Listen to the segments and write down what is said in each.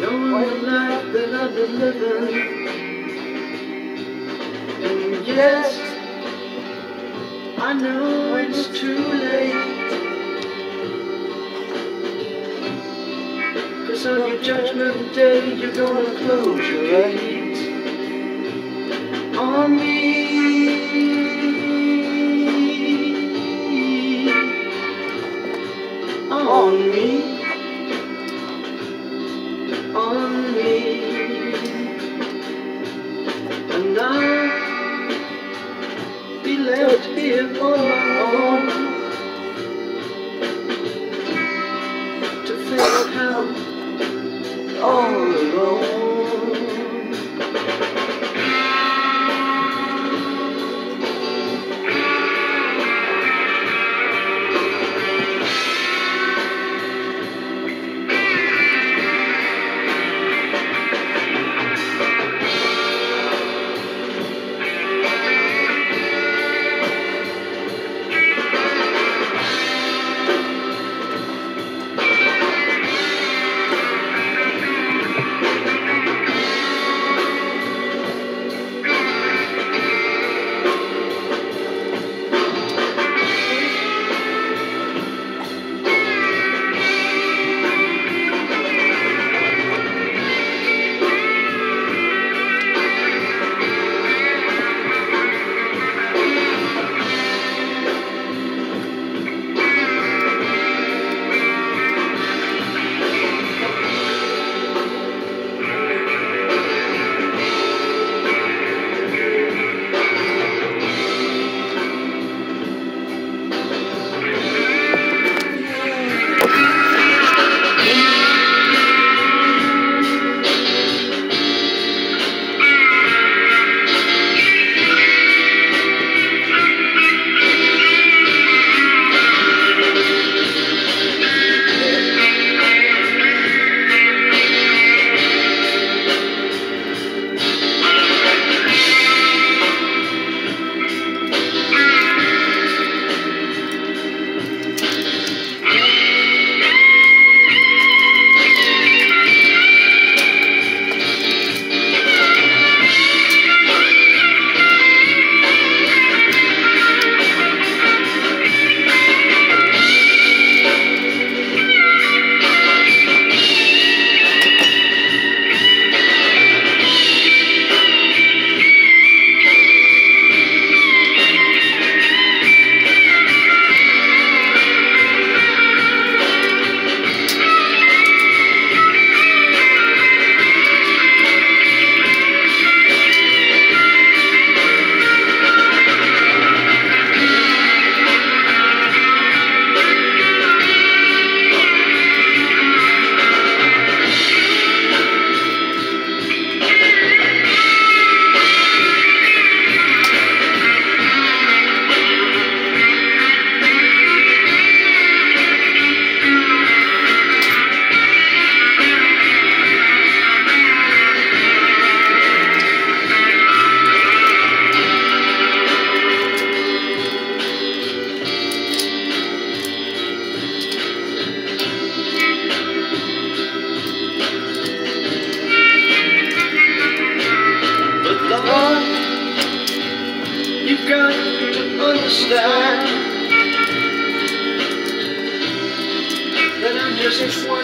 That I've been. And I know it's too late. Cause on your judgment day, you're gonna close your eyes on me.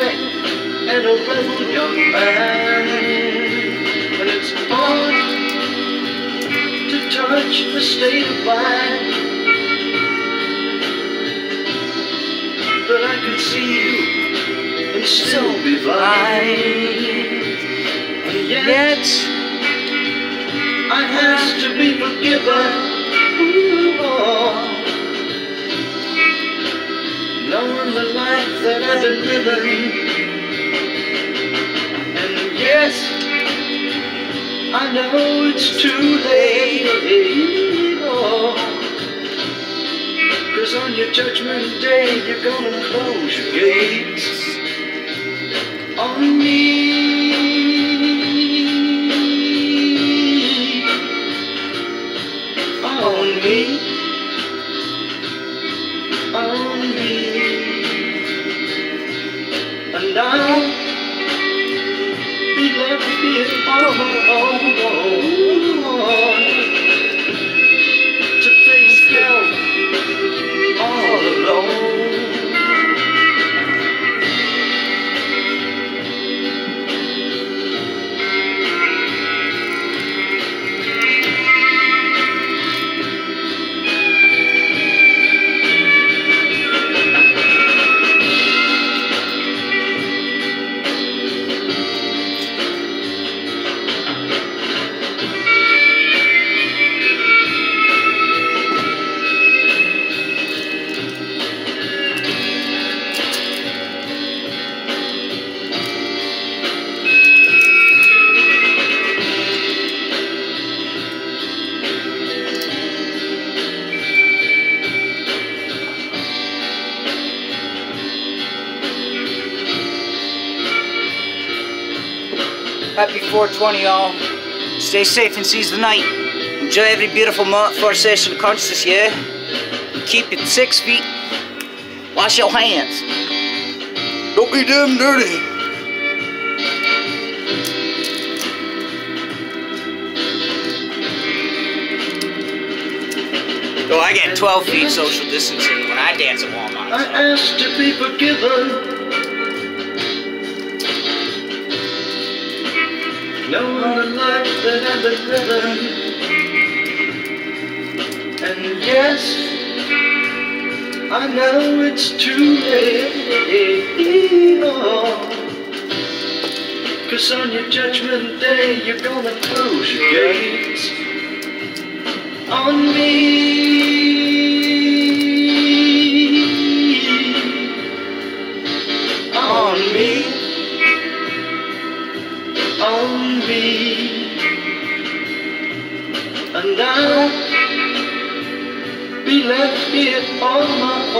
20 and a rebel young man. And it's hard to touch the state of mind. But I could see you and still be blind. And yet, Yet, I have to be forgiven. Oh. The life that I've been living. And yes, I know it's too late. Oh. Cause on your judgment day, you're gonna close your gates on me. Happy 420, y'all. Stay safe and seize the night. Enjoy every beautiful month for a session of consciousness, yeah? Keep it six feet. Wash your hands. Don't be damn dirty. Oh, I get 12 feet social distancing when I dance at Walmart. I so. ask to be forgiven. The life that I've been living. And yes, I know it's too late. Oh. Cause on your judgment day, you're gonna close your gates on me.